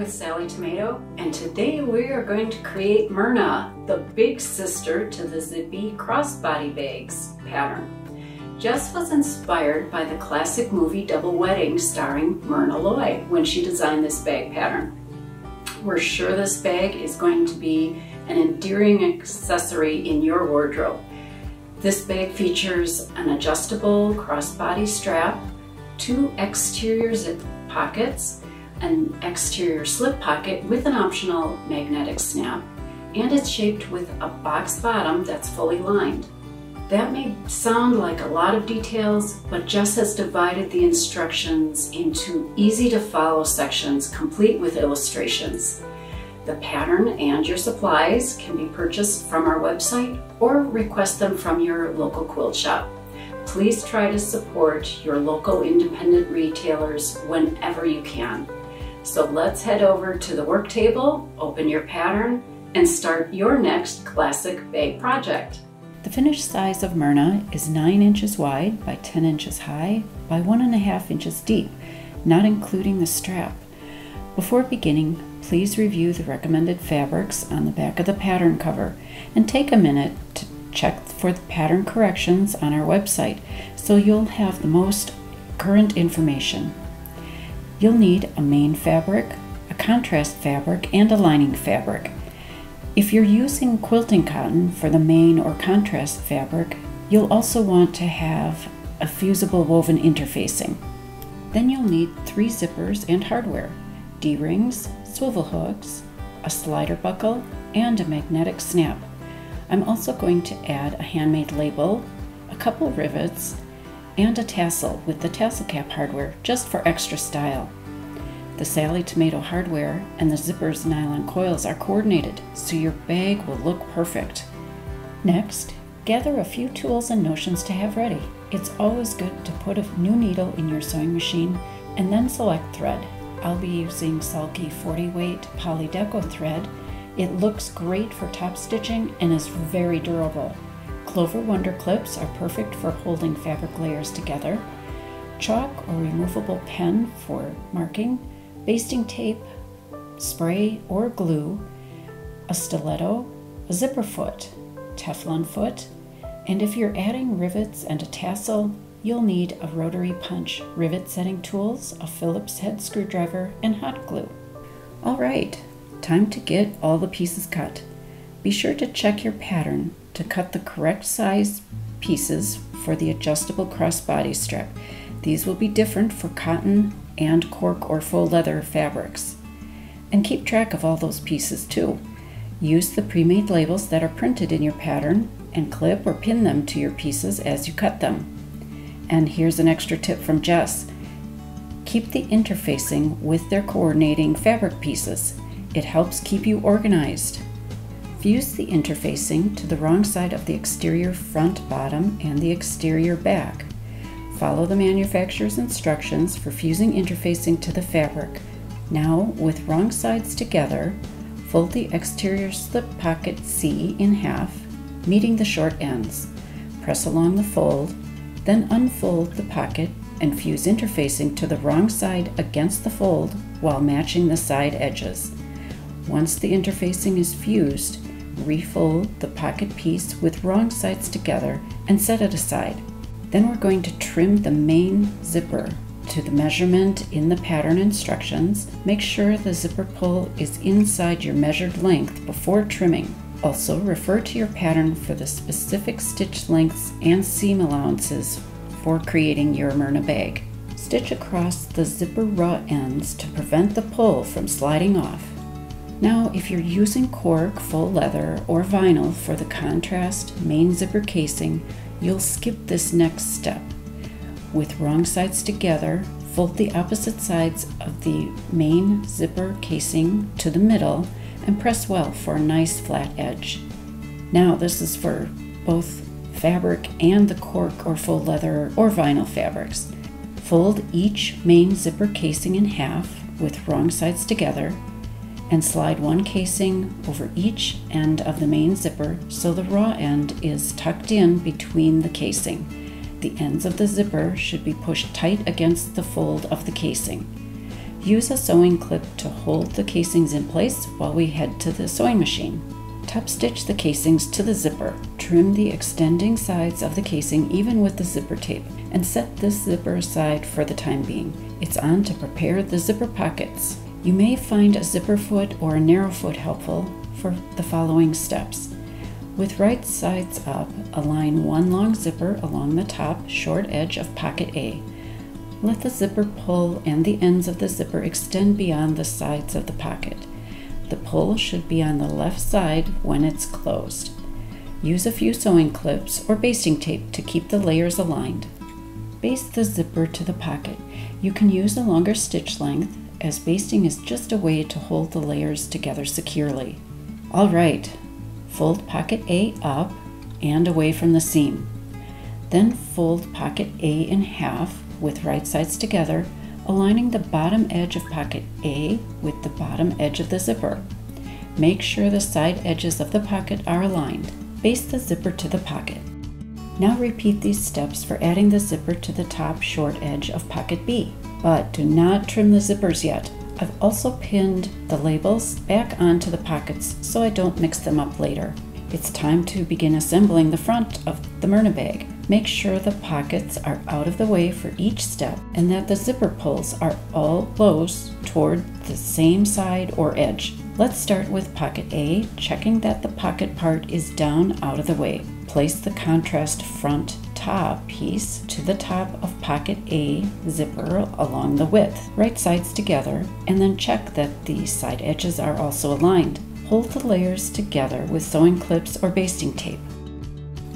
with Sallie Tomato, and today we are going to create Myrna, the big sister to the Zippy crossbody bags pattern. Jess was inspired by the classic movie Double Wedding starring Myrna Loy when she designed this bag pattern. We're sure this bag is going to be an endearing accessory in your wardrobe. This bag features an adjustable crossbody strap, two exterior zip pockets, an exterior slip pocket with an optional magnetic snap, and it's shaped with a box bottom that's fully lined. That may sound like a lot of details, but Jess has divided the instructions into easy to follow sections complete with illustrations. The pattern and your supplies can be purchased from our website or request them from your local quilt shop. Please try to support your local independent retailers whenever you can. So let's head over to the work table, open your pattern, and start your next classic bag project. The finished size of Myrna is 9 inches wide by 10 inches high by 1.5 inches deep, not including the strap. Before beginning, please review the recommended fabrics on the back of the pattern cover and take a minute to check for the pattern corrections on our website so you'll have the most current information. You'll need a main fabric, a contrast fabric, and a lining fabric. If you're using quilting cotton for the main or contrast fabric, you'll also want to have a fusible woven interfacing. Then you'll need three zippers and hardware, D-rings, swivel hooks, a slider buckle, and a magnetic snap. I'm also going to add a handmade label, a couple rivets, and a tassel with the tassel cap hardware just for extra style. The Sallie Tomato hardware and the zipper's nylon coils are coordinated so your bag will look perfect. Next, gather a few tools and notions to have ready. It's always good to put a new needle in your sewing machine and then select thread. I'll be using Sulky 40 weight Polydeco thread. It looks great for top stitching and is very durable. Clover Wonder clips are perfect for holding fabric layers together. Chalk or removable pen for marking, basting tape, spray or glue, a stiletto, a zipper foot, Teflon foot, and if you're adding rivets and a tassel, You'll need a rotary punch, rivet setting tools, a Phillips head screwdriver, and hot glue. All right, time to get all the pieces cut. Be sure to check your pattern to cut the correct size pieces for the adjustable crossbody strap. These will be different for cotton and cork or faux leather fabrics. And keep track of all those pieces too. Use the pre-made labels that are printed in your pattern and clip or pin them to your pieces as you cut them. And here's an extra tip from Jess. Keep the interfacing with their coordinating fabric pieces. It helps keep you organized. Fuse the interfacing to the wrong side of the exterior front bottom and the exterior back. Follow the manufacturer's instructions for fusing interfacing to the fabric. Now, with wrong sides together, fold the exterior slip pocket C in half, meeting the short ends. Press along the fold then unfold the pocket and fuse interfacing to the wrong side against the fold while matching the side edges. Once the interfacing is fused, refold the pocket piece with wrong sides together and set it aside. Then we're going to trim the main zipper to the measurement in the pattern instructions. Make sure the zipper pull is inside your measured length before trimming. Also, refer to your pattern for the specific stitch lengths and seam allowances for creating your Myrna bag. Stitch across the zipper raw ends to prevent the pull from sliding off. Now, if you're using cork, faux leather, or vinyl for the contrast main zipper casing, you'll skip this next step. With wrong sides together, fold the opposite sides of the main zipper casing to the middle and press well for a nice flat edge. Now this is for both fabric and the cork or faux leather or vinyl fabrics. Fold each main zipper casing in half with wrong sides together and slide one casing over each end of the main zipper so the raw end is tucked in between the casing. The ends of the zipper should be pushed tight against the fold of the casing. Use a sewing clip to hold the casings in place while we head to the sewing machine. Top stitch the casings to the zipper. Trim the extending sides of the casing even with the zipper tape and set this zipper aside for the time being. It's on to prepare the zipper pockets. You may find a zipper foot or a narrow foot helpful for the following steps. With right sides up, align one long zipper along the top short edge of pocket A. Let the zipper pull and the ends of the zipper extend beyond the sides of the pocket. The pull should be on the left side when it's closed. Use a few sewing clips or basting tape to keep the layers aligned. Baste the zipper to the pocket. You can use a longer stitch length as basting is just a way to hold the layers together securely. Alright, fold pocket A up and away from the seam. Then fold pocket A in half with right sides together, aligning the bottom edge of pocket A with the bottom edge of the zipper. Make sure the side edges of the pocket are aligned. Baste the zipper to the pocket. Now repeat these steps for adding the zipper to the top short edge of pocket B. But do not trim the zippers yet. I've also pinned the labels back onto the pockets so I don't mix them up later. It's time to begin assembling the front of the Myrna bag. Make sure the pockets are out of the way for each step and that the zipper pulls are all close toward the same side or edge. Let's start with pocket A, checking that the pocket part is down out of the way. Place the contrast front top piece to the top of pocket A zipper along the width, right sides together, and then check that the side edges are also aligned. Hold the layers together with sewing clips or basting tape.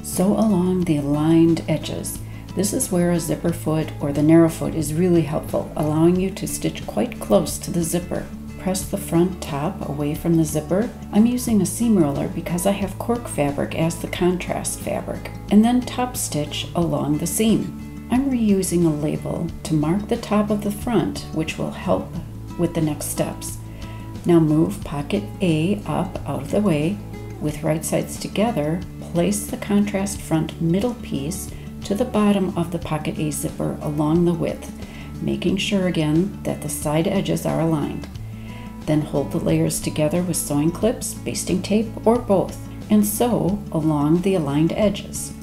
Sew along the aligned edges. This is where a zipper foot or the narrow foot is really helpful, allowing you to stitch quite close to the zipper. Press the front top away from the zipper. I'm using a seam roller because I have cork fabric as the contrast fabric, and then top stitch along the seam. I'm reusing a label to mark the top of the front, which will help with the next steps. Now move pocket A up out of the way with right sides together place the contrast front middle piece to the bottom of the pocket A zipper along the width, making sure again that the side edges are aligned. Then hold the layers together with sewing clips, basting tape, or both, and sew along the aligned edges.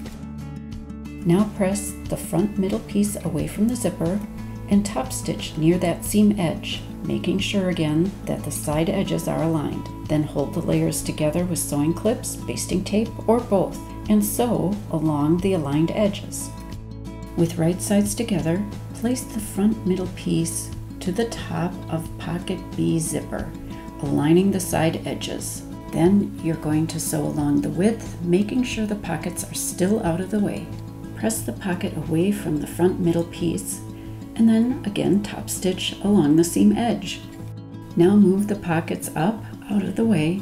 Now press the front middle piece away from the zipper and top stitch near that seam edge, making sure again that the side edges are aligned. Then hold the layers together with sewing clips, basting tape, or both, and sew along the aligned edges. With right sides together, place the front middle piece to the top of pocket B zipper, aligning the side edges. Then you're going to sew along the width, making sure the pockets are still out of the way. Press the pocket away from the front middle piece, and then again top stitch along the seam edge. Now move the pockets up out of the way.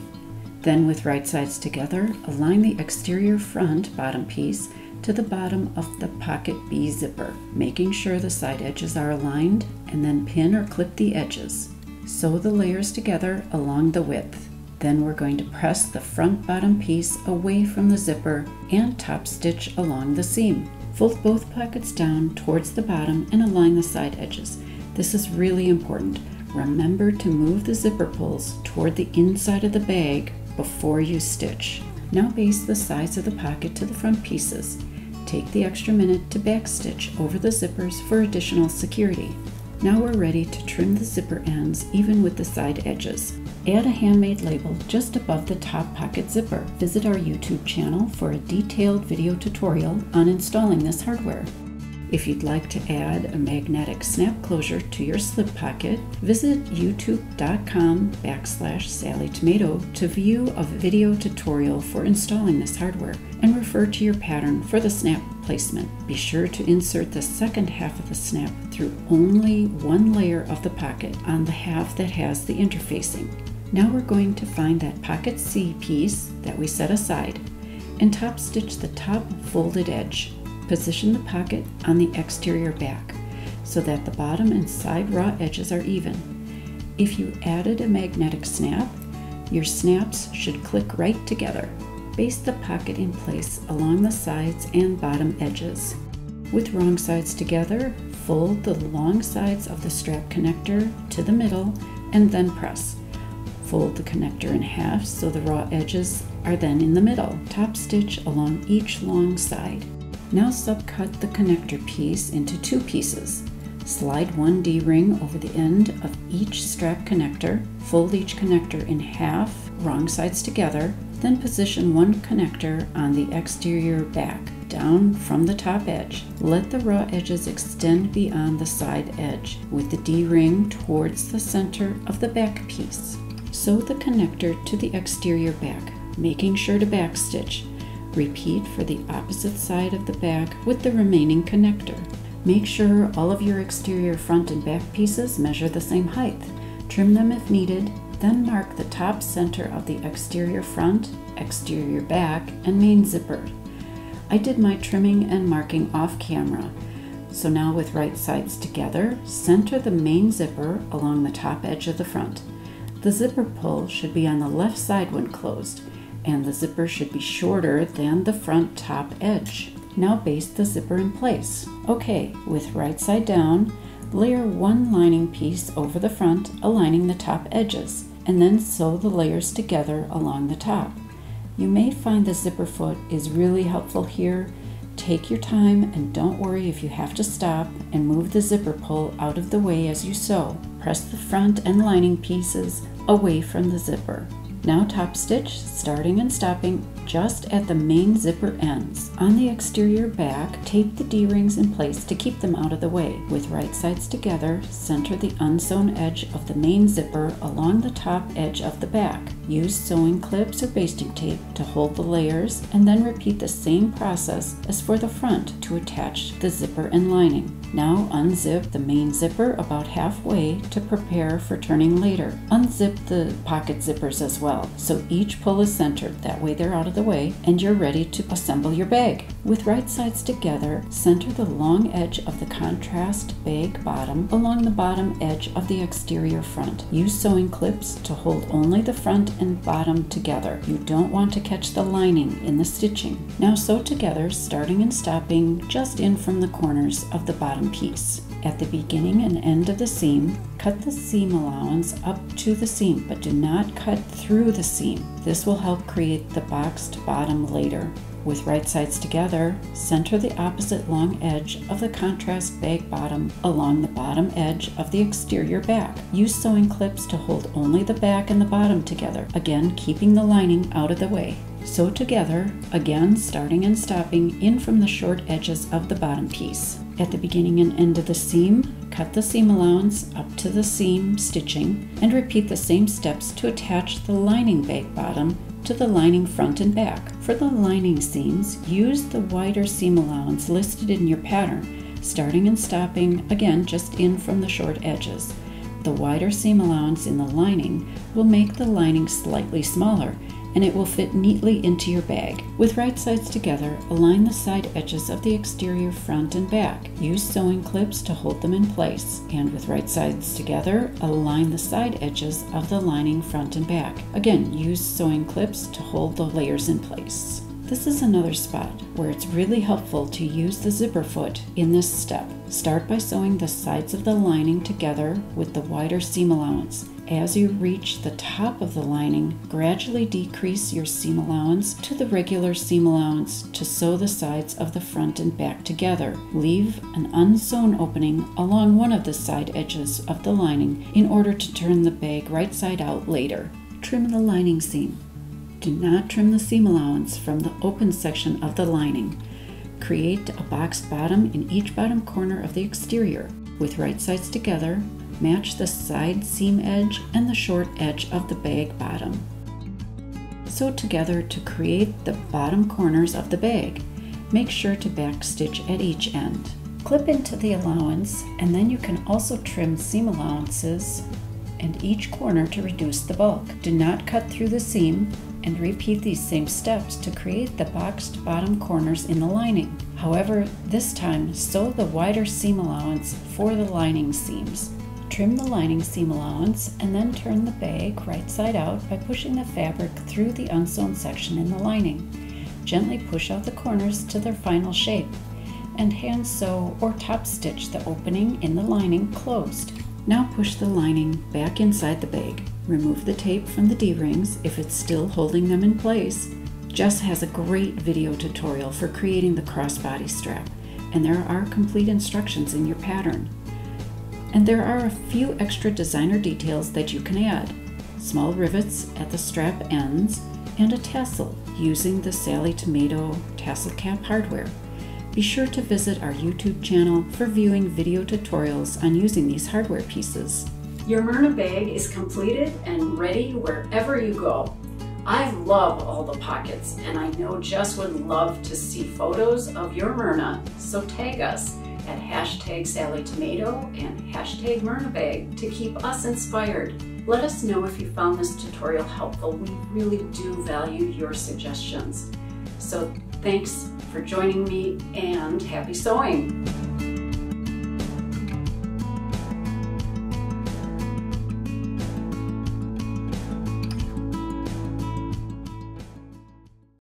Then with right sides together, align the exterior front bottom piece to the bottom of the pocket B zipper, making sure the side edges are aligned and then pin or clip the edges. Sew the layers together along the width. Then we're going to press the front bottom piece away from the zipper and top stitch along the seam. Fold both pockets down towards the bottom and align the side edges. This is really important. Remember to move the zipper pulls toward the inside of the bag before you stitch. Now baste the sides of the pocket to the front pieces. Take the extra minute to backstitch over the zippers for additional security. Now we're ready to trim the zipper ends even with the side edges. Add a handmade label just above the top pocket zipper. Visit our YouTube channel for a detailed video tutorial on installing this hardware. If you'd like to add a magnetic snap closure to your slip pocket, visit youtube.com backslash sallietomato to view a video tutorial for installing this hardware and refer to your pattern for the snap placement. Be sure to insert the second half of the snap through only one layer of the pocket on the half that has the interfacing. Now we're going to find that pocket C piece that we set aside and top stitch the top folded edge Position the pocket on the exterior back so that the bottom and side raw edges are even. If you added a magnetic snap, your snaps should click right together. Baste the pocket in place along the sides and bottom edges. With wrong sides together, fold the long sides of the strap connector to the middle and then press. Fold the connector in half so the raw edges are then in the middle. Top stitch along each long side. Now subcut the connector piece into two pieces. Slide one D-ring over the end of each strap connector, fold each connector in half, wrong sides together, then position one connector on the exterior back, down from the top edge. Let the raw edges extend beyond the side edge, with the D-ring towards the center of the back piece. Sew the connector to the exterior back, making sure to backstitch. Repeat for the opposite side of the back with the remaining connector. Make sure all of your exterior front and back pieces measure the same height. Trim them if needed, then mark the top center of the exterior front, exterior back, and main zipper. I did my trimming and marking off camera. So now with right sides together, center the main zipper along the top edge of the front. The zipper pull should be on the left side when closed, and the zipper should be shorter than the front top edge. Now baste the zipper in place. Okay, with right side down, layer one lining piece over the front, aligning the top edges, and then sew the layers together along the top. You may find the zipper foot is really helpful here. Take your time and don't worry if you have to stop and move the zipper pull out of the way as you sew. Press the front and lining pieces away from the zipper. Now top stitch, starting and stopping just at the main zipper ends. On the exterior back, tape the D-rings in place to keep them out of the way. With right sides together, center the unsewn edge of the main zipper along the top edge of the back. Use sewing clips or basting tape to hold the layers and then repeat the same process as for the front to attach the zipper and lining. Now unzip the main zipper about halfway to prepare for turning later. Unzip the pocket zippers as well, so each pull is centered, that way they're out of the way, and you're ready to assemble your bag. With right sides together, center the long edge of the contrast bag bottom along the bottom edge of the exterior front. Use sewing clips to hold only the front and bottom together. You don't want to catch the lining in the stitching. Now sew together, starting and stopping just in from the corners of the bottom piece. At the beginning and end of the seam, cut the seam allowance up to the seam, but do not cut through the seam. This will help create the boxed bottom later. With right sides together, center the opposite long edge of the contrast bag bottom along the bottom edge of the exterior back. Use sewing clips to hold only the back and the bottom together, again keeping the lining out of the way. Sew together, again starting and stopping in from the short edges of the bottom piece. At the beginning and end of the seam, cut the seam allowance up to the seam stitching and repeat the same steps to attach the lining bag bottom to the lining front and back. For the lining seams, use the wider seam allowance listed in your pattern, starting and stopping again just in from the short edges. The wider seam allowance in the lining will make the lining slightly smaller and it will fit neatly into your bag. With right sides together, align the side edges of the exterior front and back. Use sewing clips to hold them in place, and with right sides together, align the side edges of the lining front and back. Again, use sewing clips to hold the layers in place. This is another spot where it's really helpful to use the zipper foot in this step. Start by sewing the sides of the lining together with the wider seam allowance as you reach the top of the lining, gradually decrease your seam allowance to the regular seam allowance to sew the sides of the front and back together. Leave an unsewn opening along one of the side edges of the lining in order to turn the bag right side out later. Trim the lining seam. Do not trim the seam allowance from the open section of the lining. Create a boxed bottom in each bottom corner of the exterior. With right sides together, match the side seam edge and the short edge of the bag bottom. Sew together to create the bottom corners of the bag. Make sure to backstitch at each end. Clip into the allowance and then you can also trim seam allowances and each corner to reduce the bulk. Do not cut through the seam and repeat these same steps to create the boxed bottom corners in the lining. However, this time sew the wider seam allowance for the lining seams. Trim the lining seam allowance and then turn the bag right side out by pushing the fabric through the unsewn section in the lining. Gently push out the corners to their final shape and hand sew or top stitch the opening in the lining closed. Now push the lining back inside the bag. Remove the tape from the D-rings if it's still holding them in place. Jess has a great video tutorial for creating the crossbody strap, and there are complete instructions in your pattern. And there are a few extra designer details that you can add. Small rivets at the strap ends and a tassel using the Sallie Tomato tassel cap hardware. Be sure to visit our YouTube channel for viewing video tutorials on using these hardware pieces. Your Myrna bag is completed and ready wherever you go. I love all the pockets and I know Jess would love to see photos of your Myrna, so tag us at hashtag Sallie Tomato and hashtag Myrna Bag to keep us inspired. Let us know if you found this tutorial helpful. We really do value your suggestions. So thanks for joining me and happy sewing!